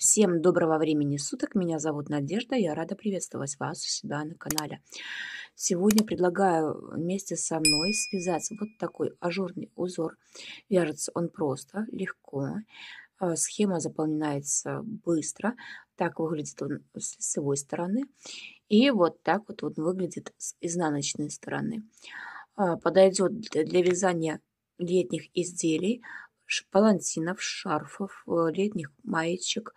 Всем доброго времени суток. Меня зовут Надежда. Я рада приветствовать вас у себя на канале. Сегодня предлагаю вместе со мной связать вот такой ажурный узор. Вяжется он просто, легко. А, схема заполняется быстро. Так выглядит он с лицевой стороны. И вот так вот он выглядит с изнаночной стороны. А, подойдет для вязания летних изделий, палантинов, шарфов, э, летних маечек,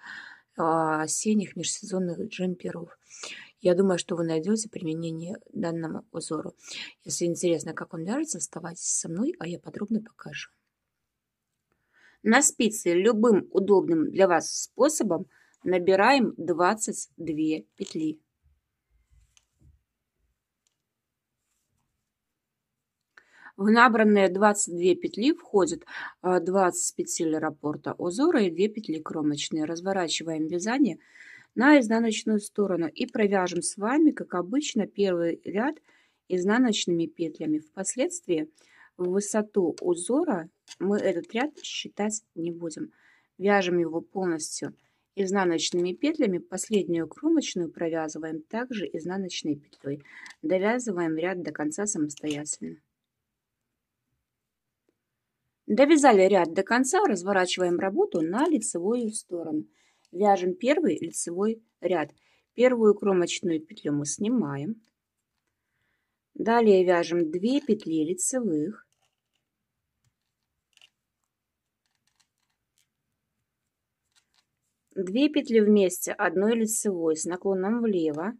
а, осенних межсезонных джемперов. Я думаю, что вы найдете применение данному узору. Если интересно, как он вяжется, оставайтесь со мной, а я подробно покажу. На спице любым удобным для вас способом набираем 22 петли. В набранные 22 петли входят 20 петель раппорта узора и 2 петли кромочные. Разворачиваем вязание на изнаночную сторону и провяжем с вами, как обычно, первый ряд изнаночными петлями. Впоследствии в высоту узора мы этот ряд считать не будем. Вяжем его полностью изнаночными петлями. Последнюю кромочную провязываем также изнаночной петлей. Довязываем ряд до конца самостоятельно. Довязали ряд до конца, разворачиваем работу на лицевую сторону. Вяжем первый лицевой ряд. Первую кромочную петлю мы снимаем. Далее вяжем 2 петли лицевых. Две петли вместе одной лицевой с наклоном влево.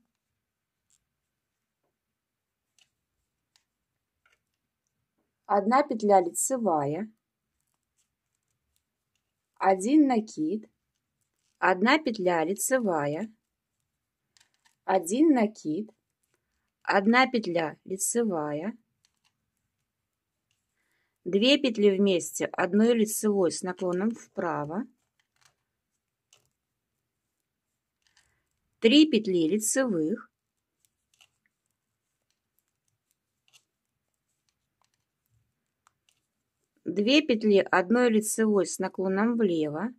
Одна петля лицевая, один накид, одна петля лицевая, один накид, одна петля лицевая, две петли вместе одной лицевой с наклоном вправо, три петли лицевых, Две петли одной лицевой с наклоном влево,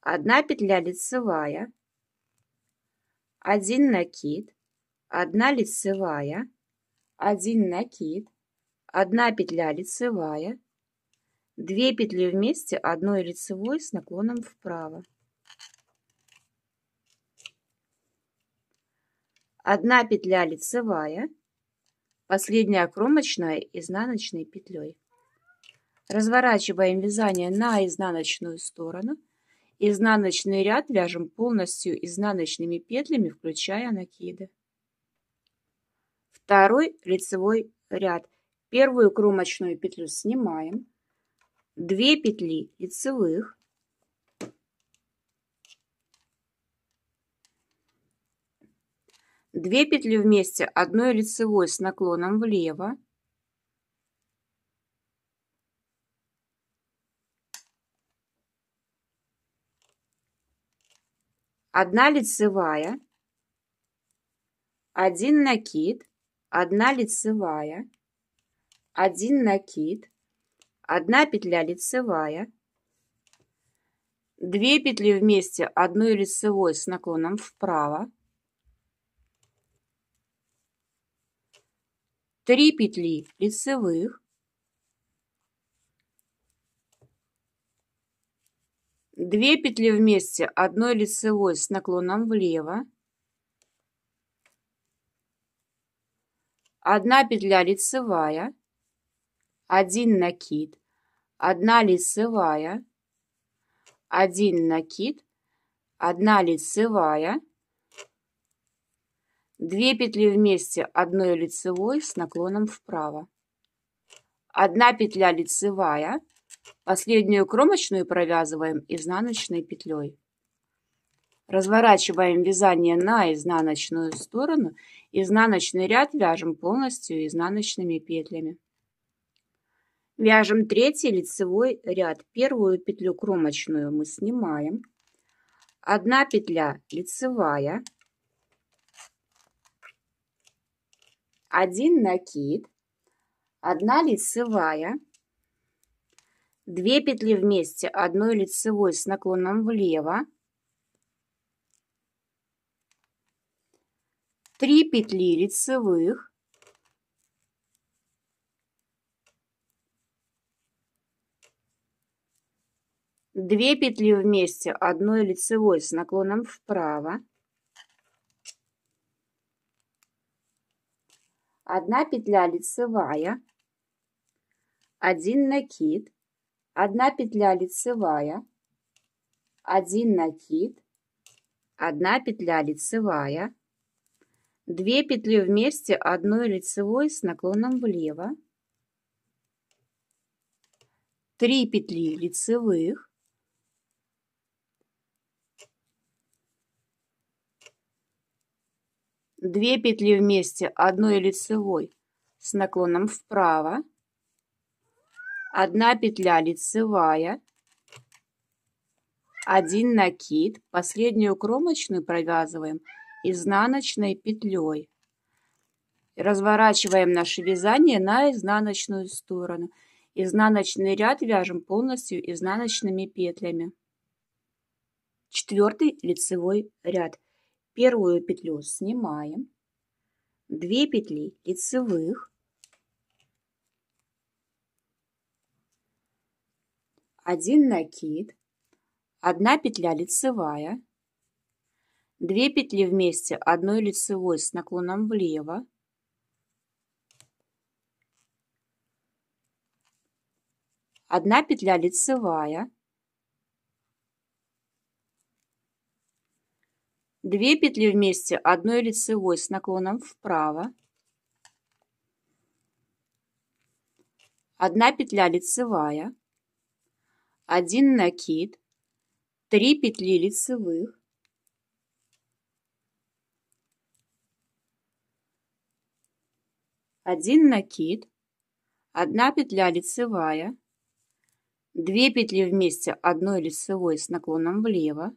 одна петля лицевая, один накид, одна лицевая, один накид, одна петля лицевая, две петли вместе одной лицевой с наклоном вправо. Одна петля лицевая, последняя кромочная изнаночной петлей. Разворачиваем вязание на изнаночную сторону. Изнаночный ряд вяжем полностью изнаночными петлями, включая накиды. Второй лицевой ряд. Первую кромочную петлю снимаем. 2 петли лицевых. Две петли вместе одной лицевой с наклоном влево. Одна лицевая, один накид, одна лицевая, один накид, одна петля лицевая, две петли вместе одной лицевой с наклоном вправо, 3 петли лицевых, две петли вместе одной лицевой с наклоном влево, одна петля лицевая, один накид, одна лицевая, один накид, одна лицевая, 2 петли вместе одной лицевой с наклоном вправо. Одна петля лицевая, последнюю кромочную провязываем изнаночной петлей. Разворачиваем вязание на изнаночную сторону. Изнаночный ряд вяжем полностью изнаночными петлями. Вяжем третий лицевой ряд. Первую петлю кромочную мы снимаем. Одна петля лицевая, один накид, одна лицевая, 2 петли вместе одной лицевой с наклоном влево, 3 петли лицевых, Две петли вместе одной лицевой с наклоном вправо, одна петля лицевая, один накид, одна петля лицевая, один накид, одна петля лицевая, 2 петли вместе одной лицевой с наклоном влево, 3 петли лицевых, Две петли вместе одной лицевой с наклоном вправо, одна петля лицевая, один накид, последнюю кромочную провязываем изнаночной петлей. Разворачиваем наше вязание на изнаночную сторону. Изнаночный ряд вяжем полностью изнаночными петлями. Четвертый лицевой ряд. Первую петлю снимаем. Две петли лицевых. Один накид. Одна петля лицевая 2 петли вместе одной лицевой с наклоном влево, одна петля лицевая, 2 петли вместе одной лицевой с наклоном вправо, одна петля лицевая, один накид, 3 петли лицевых, один накид, одна петля лицевая, 2 петли вместе одной лицевой с наклоном влево,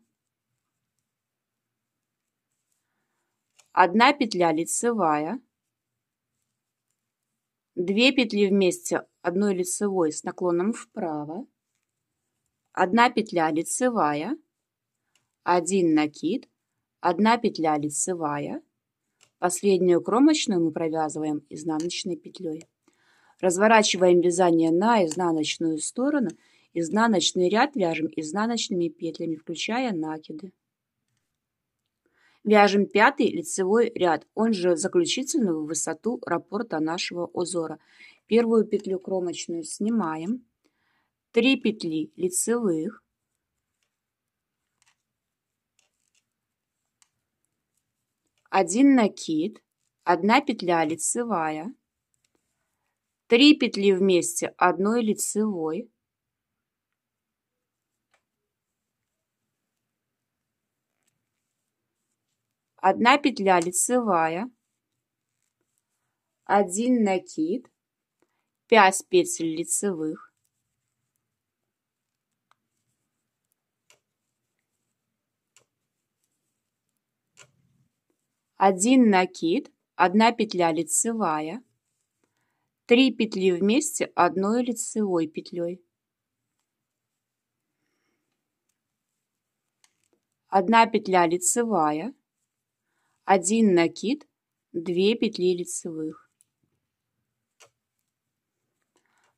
одна петля лицевая, 2 петли вместе одной лицевой с наклоном вправо, одна петля лицевая, один накид, одна петля лицевая, Последнюю кромочную мы провязываем изнаночной петлей. Разворачиваем вязание на изнаночную сторону. Изнаночный ряд вяжем изнаночными петлями, включая накиды. Вяжем пятый лицевой ряд, он же заключительную высоту раппорта нашего узора. Первую петлю кромочную снимаем, 3 петли лицевых, один накид, одна петля лицевая, 3 петли вместе. Одной лицевой, одна петля лицевая, один накид, 5 петель лицевых, один накид, одна петля лицевая, 3 петли вместе одной лицевой петлей, одна петля лицевая, один накид, 2 петли лицевых.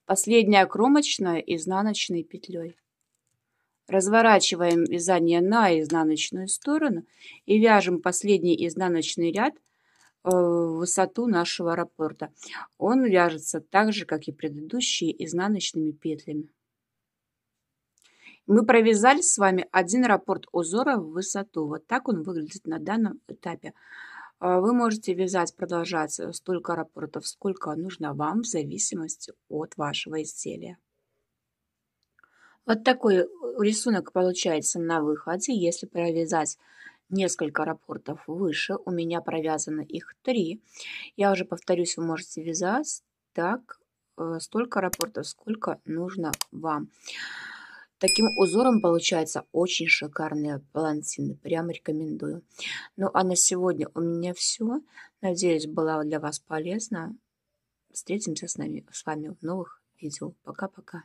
Последняя кромочная изнаночной петлей. Разворачиваем вязание на изнаночную сторону и вяжем последний изнаночный ряд в э, высоту нашего раппорта. Он вяжется так же, как и предыдущие, изнаночными петлями. Мы провязали с вами один раппорт узора в высоту. Вот так он выглядит на данном этапе. Э, вы можете вязать, продолжать столько раппортов, сколько нужно вам, в зависимости от вашего изделия. Вот такой э, рисунок получается на выходе. Если провязать несколько рапортов выше, у меня провязано их три. Я уже повторюсь, вы можете вязать так, э, столько рапортов, сколько нужно вам. Таким узором получается очень шикарные палантины. Прям рекомендую. Ну а на сегодня у меня все. Надеюсь, была для вас полезна. Встретимся с, нами, с вами в новых видео. Пока-пока.